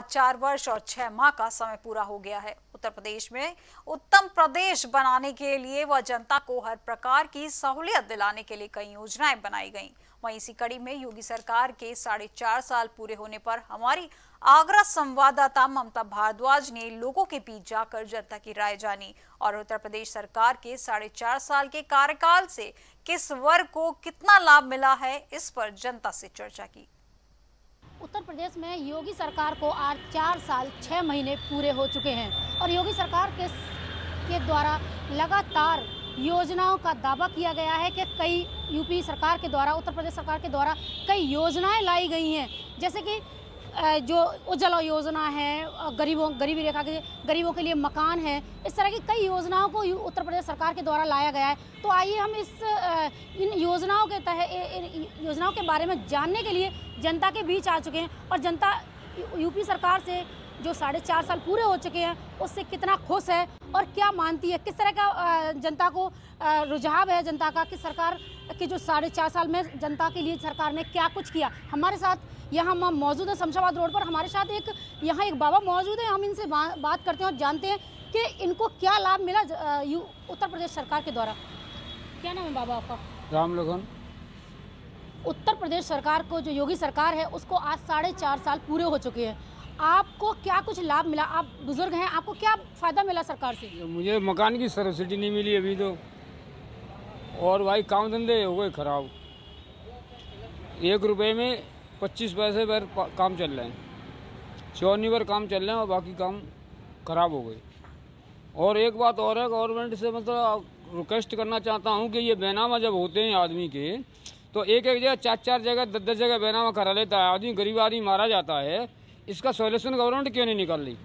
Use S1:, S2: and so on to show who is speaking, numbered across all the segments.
S1: चार वर्ष और छह माह का समय पूरा हो गया है। उत्तर प्रदेश में उत्तम प्रदेश बनाने के लिए व जनता को हर प्रकार की सहूलियत दिलाने के लिए कई योजनाएँ बनाई गईं। वहीं इसी कड़ी में योगी सरकार के साढ़े चार साल पूरे होने पर हमारी आगरा संवाददाता ममता भारद्वाज ने लोगों के बीच जाकर जनता की राय जानी और उत्तर प्रदेश सरकार के साढ़े चार साल के कार्यकाल से किस वर्ग को कितना लाभ मिला है इस पर जनता से चर्चा की।
S2: उत्तर प्रदेश में योगी सरकार को आज चार साल छः महीने पूरे हो चुके हैं और योगी सरकार के के द्वारा लगातार योजनाओं का दावा किया गया है कि कई यूपी सरकार के द्वारा, उत्तर प्रदेश सरकार के द्वारा कई योजनाएँ लाई गई हैं। जैसे कि जो उज्ज्वला योजना है गरीबों, गरीबी रेखा के, गरीबों के लिए मकान है, इस तरह की कई योजनाओं को उत्तर प्रदेश सरकार के द्वारा लाया गया है। तो आइए हम इस इन योजनाओं के तहत इन योजनाओं के बारे में जानने के लिए जनता के बीच आ चुके हैं और जनता यूपी सरकार से जो साढ़े चार साल पूरे हो चुके हैं, उससे कितना खुश है और क्या मानती है? किस तरह का जनता को रुझाव है जनता का कि सरकार के जो साढ़े चार साल में जनता के लिए सरकार ने क्या कुछ किया? हमारे साथ यहाँ हम मौजूद है शमशाबाद रोड पर। हमारे साथ एक यहाँ एक बाबा मौजूद है। हम इनसे बा, बात करते हैं और जानते हैं कि इनको क्या लाभ मिला उत्तर प्रदेश सरकार के द्वारा। क्या नाम है बाबा आपका?
S3: राम लगन।
S2: उत्तर प्रदेश सरकार को जो योगी सरकार है उसको आज साढ़े चार साल पूरे हो चुके हैं। आपको क्या कुछ लाभ मिला? आप बुज़ुर्ग हैं आपको क्या फ़ायदा मिला सरकार से?
S3: मुझे मकान की सब्सिडी नहीं मिली अभी तो। और भाई काम धंधे हो गए खराब। एक रुपए में पच्चीस पैसे पर काम चल रहे हैं। चौनी पर काम चल रहे हैं और बाकी काम खराब हो गए। और एक बात और है गवर्नमेंट से मतलब रिक्वेस्ट करना चाहता हूँ कि ये बैनामा जब होते हैं आदमी के तो एक एक जगह चार चार जगह दस दस जगह बैनामा करा लेता है। आदमी गरीब आदमी मारा जाता है। इसका सोल्यूशन गवर्नमेंट क्यों नहीं निकाल रही?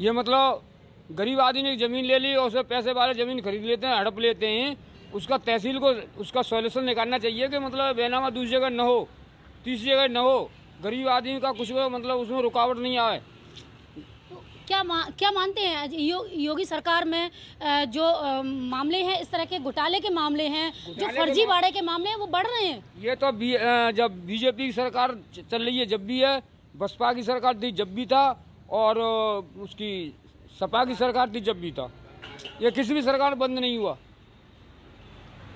S3: ये मतलब गरीब आदमी ने ज़मीन ले ली और उसमें पैसे वाले ज़मीन खरीद लेते हैं, हड़प लेते हैं। उसका तहसील को उसका सोल्यूशन निकालना चाहिए कि मतलब बैनामा दूसरी जगह न हो तीसरी जगह न हो। गरीब आदमी का कुछ मतलब उसमें रुकावट नहीं आए।
S2: क्या मा, क्या मानते हैं यो, योगी सरकार में जो मामले हैं इस तरह के घोटाले के मामले हैं जो फर्जी बाड़े के मामले हैं वो बढ़ रहे हैं?
S3: ये तो बी, जब बीजेपी की सरकार चल रही है जब भी है बसपा की सरकार थी जब भी था और उसकी सपा की सरकार थी जब भी था। ये किसी भी सरकार बंद नहीं हुआ।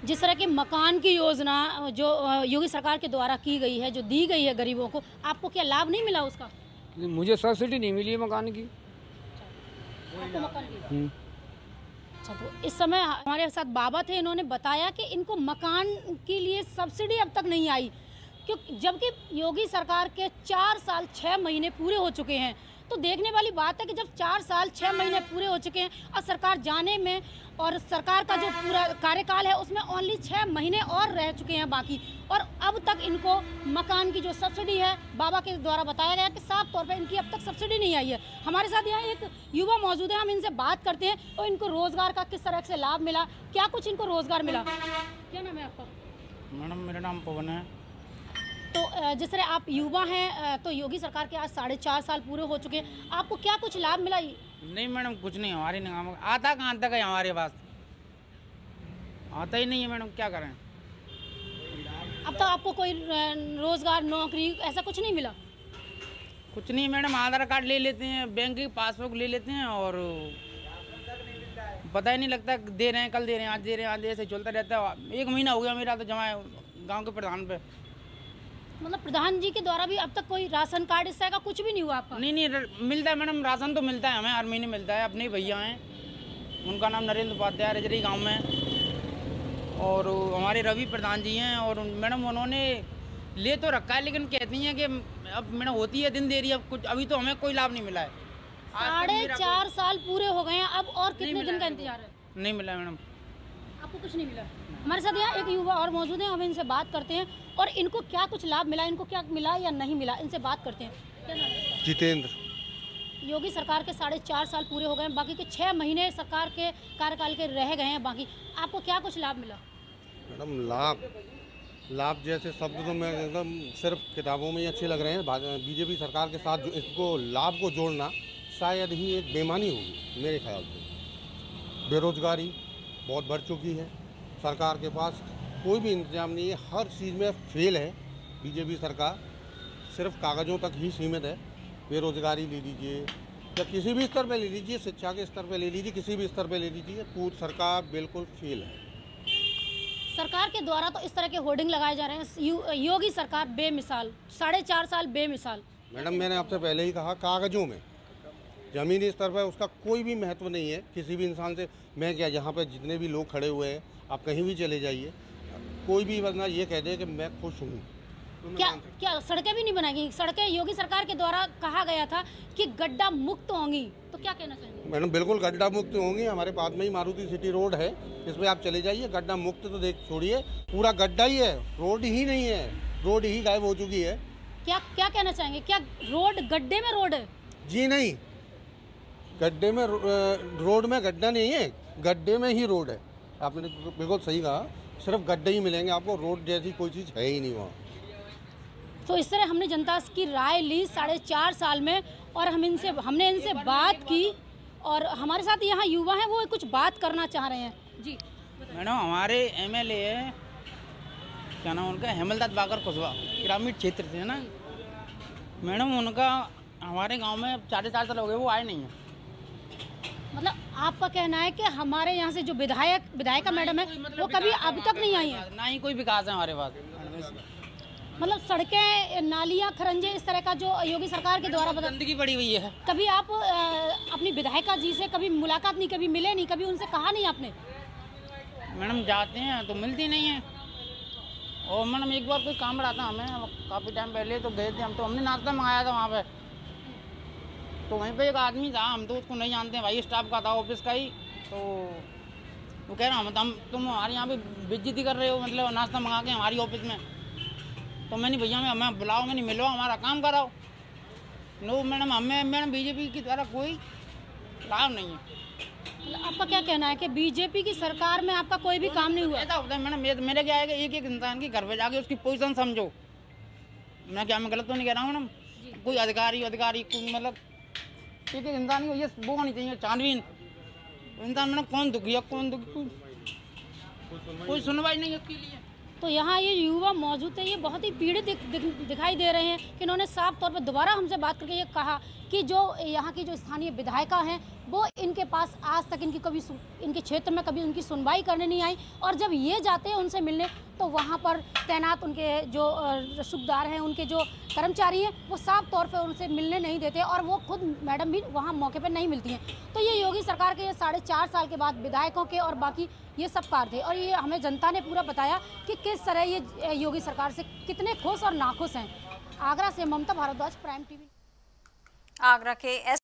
S2: जिस तरह की मकान की योजना जो योगी सरकार के द्वारा की गई है जो दी गई है गरीबों को आपको क्या लाभ नहीं मिला उसका?
S3: मुझे सब्सिडी नहीं मिली है मकान की।
S2: आपको मकान की? हम्म। अच्छा तो इस समय हमारे साथ बाबा थे इन्होंने बताया कि इनको मकान के लिए सब्सिडी अब तक नहीं आई। क्योंकि जबकि योगी सरकार के चार साल छः महीने पूरे हो चुके हैं तो देखने वाली बात है कि जब चार साल छः महीने पूरे हो चुके हैं और सरकार जाने में और सरकार का जो पूरा कार्यकाल है, उसमें ओनली छः महीने और रह चुके हैं बाकी। और अब तक इनको मकान की जो सब्सिडी है, बाबा के द्वारा बताया गया कि साफ़ तौर पर इनकी अब तक सब्सिडी नहीं आई है। हमारे साथ यहाँ एक युवा मौजूद है, हम इनसे बात करते हैं और इनको रोज़गार का किस तरह से लाभ मिला, क्या कुछ इनको रोज़गार मिला? क्या नाम है आपका?
S4: मैडम, मेरा नाम पवन है।
S2: तो जिस तरह आप युवा हैं तो योगी सरकार के आज साढ़े चार साल पूरे हो चुके हैं। आपको क्या कुछ लाभ मिला
S4: नहीं मैडम कुछ नहीं हमारे नहीं आता कहाँ तक है हमारे पास? आता ही नहीं है मैडम क्या करें?
S2: अब तक तो आपको कोई रोज़गार नौकरी ऐसा कुछ नहीं मिला?
S4: कुछ नहीं मैडम आधार कार्ड ले लेते हैं बैंक की पासबुक ले लेते हैं और पता ही नहीं लगता दे रहे हैं कल दे रहे हैं आज दे रहे हैं आज ऐसे चलता रहता है। एक महीना हो गया मेरा तो जमा गाँव के प्रधान पे।
S2: मतलब प्रधान जी के द्वारा भी अब तक कोई राशन कार्ड इस तरह का कुछ भी नहीं हुआ आपका?
S4: नहीं नहीं मिलता है मैडम राशन तो मिलता है हमें हर महीने मिलता है। अपने भैया हैं उनका नाम नरेंद्र उपाध्याय रजरी गाँव में। और हमारे रवि प्रधान जी हैं और मैडम उन्होंने ले तो रखा है लेकिन कहती हैं कि अब मैडम होती है दिन देरी अब कुछ अभी तो हमें कोई लाभ नहीं मिला है।
S2: साढ़े चार साल पूरे हो गए हैं अब और कितने दिन का इंतज़ार है?
S4: नहीं मिला मैडम।
S2: आपको कुछ नहीं मिला? हमारे साथ यहाँ एक युवा और मौजूद है हम इनसे बात करते हैं और इनको क्या कुछ लाभ मिला इनको क्या मिला या नहीं मिला इनसे बात करते हैं।
S5: जितेंद्र।
S2: योगी सरकार के साढ़े चार साल पूरे हो गए बाकी के छः महीने सरकार के कार्यकाल के रह गए हैं बाकी आपको क्या कुछ लाभ मिला?
S5: मैडम लाभ लाभ जैसे शब्द तो मैं एकदम सिर्फ़ किताबों में ही अच्छे लग रहे हैं। बीजेपी सरकार के साथ जो इसको लाभ को जोड़ना शायद ही एक बेमानी होगी मेरे ख्याल से। बेरोजगारी बहुत बढ़ चुकी है। सरकार के पास कोई भी इंतज़ाम नहीं है। हर चीज़ में फेल है बीजेपी सरकार। सिर्फ़ कागज़ों तक ही सीमित है। बेरोजगारी ले लीजिए या किसी भी स्तर पर ले लीजिए शिक्षा के स्तर पर ले लीजिए किसी भी स्तर पर ले लीजिए पूरी सरकार बिल्कुल फेल है।
S2: सरकार के द्वारा तो इस तरह के होर्डिंग लगाए जा रहे हैं। यू- योगी सरकार बेमिसाल साढ़े चार साल बेमिसाल।
S5: मैडम मैंने आपसे पहले ही कहा कागजों में। ज़मीनी स्तर पर उसका कोई भी महत्व नहीं है। किसी भी इंसान से मैं क्या यहाँ पे जितने भी लोग खड़े हुए हैं आप कहीं भी चले जाइए। कोई भी वरना ये कह दे कि मैं खुश हूँ। तो
S2: क्या क्या सड़कें भी नहीं बनाएँगी? सड़कें योगी सरकार के द्वारा कहा गया था कि गड्ढा मुक्त होंगी। तो क्या कहना चाहेंगे?
S5: मैडम बिल्कुल गड्ढा मुक्त होंगी। हमारे पास में ही मारुति सिटी रोड है। इसमें आप चले जाइए गड्ढा मुक्त तो देख छोड़िए। पूरा गड्ढा ही है रोड ही नहीं है। रोड ही गायब हो चुकी है।
S2: क्या क्या कहना चाहेंगे? क्या रोड गड्ढे में रोड है?
S5: जी नहीं। गड्ढे में रोड में गड्ढा नहीं है गड्ढे में ही रोड है। आपने बिल्कुल सही कहा सिर्फ़ गड्ढे ही मिलेंगे आपको रोड जैसी कोई चीज़ है ही नहीं वहाँ।
S2: तो इस तरह हमने जनता की राय ली साढ़े चार साल में और हम इनसे हमने इनसे बात की और हमारे साथ यहाँ युवा हैं वो कुछ बात करना चाह रहे हैं। जी।
S4: मैडम हमारे एमएलए है क्या नाम उनका हेमलदास बागर कुशवा ग्रामीण क्षेत्र से है ना? मैडम उनका हमारे गाँव में साढ़े चार साल हो गए वो आए नहीं हैं।
S2: मतलब आपका कहना है कि हमारे यहाँ से जो विधायक विधायिका मैडम है वो कभी अब तक नहीं आई है?
S4: ना ही कोई विकास है हमारे पास।
S2: मतलब सड़कें नालियाँ खरंजे इस तरह का जो योगी सरकार के द्वारा
S4: गंदगी पड़ी हुई है।
S2: कभी आप अ, अपनी विधायिका जी से कभी मुलाकात नहीं कभी मिले नहीं कभी उनसे कहा नहीं आपने?
S4: मैडम जाते हैं तो मिलती नहीं है। और मैडम एक बार कोई काम था हमें काफ़ी टाइम पहले तो गए थे हम तो हमने नाश्ता मंगाया था वहाँ पे। तो वहीं पे एक आदमी था हम तो उसको नहीं जानते हैं भाई स्टाफ का था ऑफ़िस का ही। तो वो कह रहा हम हम तुम हमारे यहाँ पे बेइज्जती कर रहे हो मतलब नाश्ता मंगा के हमारी ऑफ़िस में। तो मैंने भैया मैं हमें बुलाओ मैंने मिलो हमारा काम कराओ। नो मैडम हमें मैडम बीजेपी की द्वारा कोई लाभ नहीं है।
S2: मतलब आपका क्या कहना है कि बीजेपी की सरकार में आपका कोई भी काम नहीं हुआ?
S4: ऐसा होता है मैडम मेरे क्या है एक एक इंसान की घर पे जाके उसकी पोजीशन समझो। मैं क्या मैं गलत तो नहीं कह रहा हूँ मैडम? कोई अधिकारी अधिकारी कोई मतलब एक एक इंसान को ये वो होनी चाहिए छानबीन इंसान मैडम कौन दुखी है कौन दुखी? कोई सुनवाई नहीं उसके लिए।
S2: तो यहाँ ये युवा मौजूद है ये बहुत ही पीड़ित दिख, दिख, दिखाई दे रहे हैं कि इन्होंने साफ़ तौर पर दोबारा हमसे बात करके ये कहा कि जो यहाँ की जो स्थानीय विधायिका हैं वो इनके पास आज तक इनकी कभी इनके क्षेत्र में कभी उनकी सुनवाई करने नहीं आई। और जब ये जाते हैं उनसे मिलने तो वहाँ पर तैनात उनके जो रसूखदार हैं, उनके जो कर्मचारी हैं, वो साफ़ तौर पर उनसे मिलने नहीं देते और वो खुद मैडम भी वहाँ मौके पर नहीं मिलती हैं। तो ये योगी सरकार के साढ़े चार साल के बाद विधायकों के और बाकी ये सब कार थे और ये हमें जनता ने पूरा बताया कि किस तरह ये योगी सरकार से कितने खुश और नाखुश हैं। आगरा से ममता भारद्वाज, प्राइम टीवी।
S1: आगरा के एस